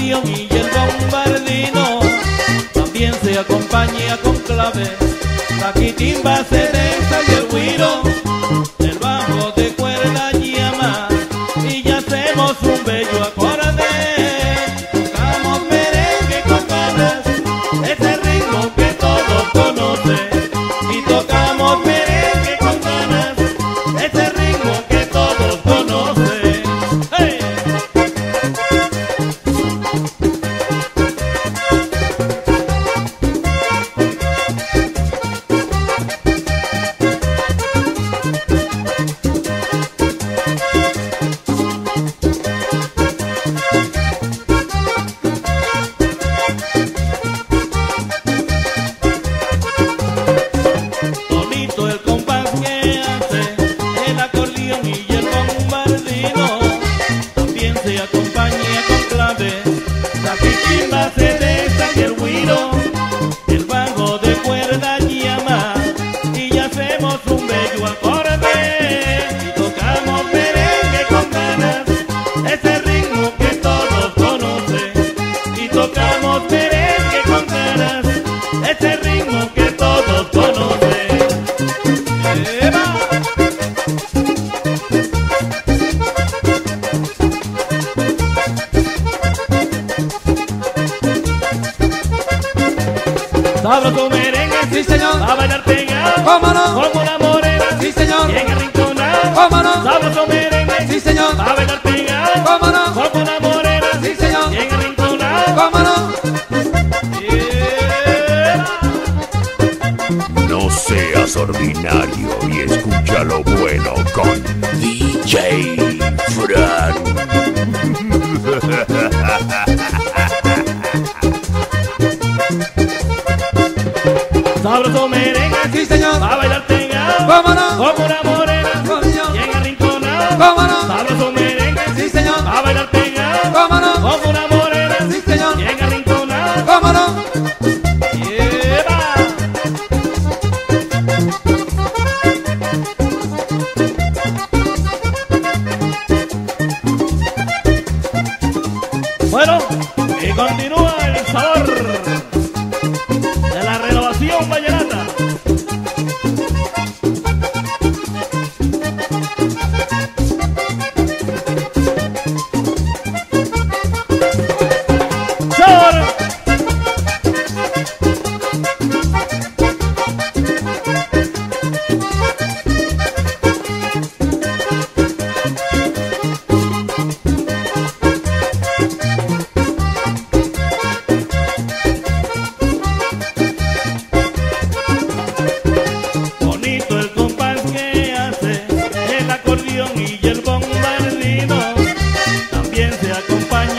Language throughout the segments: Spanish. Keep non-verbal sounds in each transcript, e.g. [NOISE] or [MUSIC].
acordeón y el bombardino. También se acompaña con clave, la quitimba serena. Sabroso merengue, Sí, señor. a bailar pegado, ordinario y escucha lo bueno con DJ Fran. [LAUGHS] Sabroso merengue, Sí, señor. a bailar pegado, ¿Cómo no? Y continúa el sabor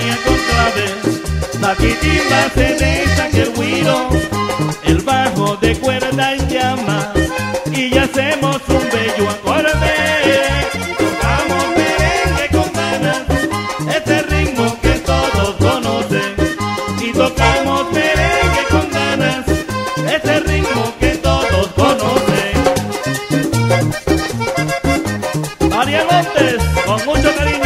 acompaña con clave, la y el guiro. El bajo de cuerda llama y ya hacemos un bello acorde. Y tocamos merengue con ganas, este ritmo que todos conocen. Y tocamos merengue con ganas, este ritmo que todos conocen. Ariel Montes, con mucho cariño.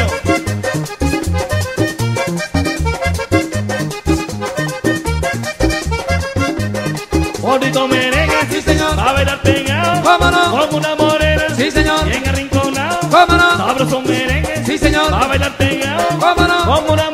Bonito merengue, Sí, señor. a bailar pegado, como una morena, Sí, señor. bien arrinconado. ¿Cómo no? Sabroso merengue, Sí, señor. a bailar pegado, ¿Cómo no? como una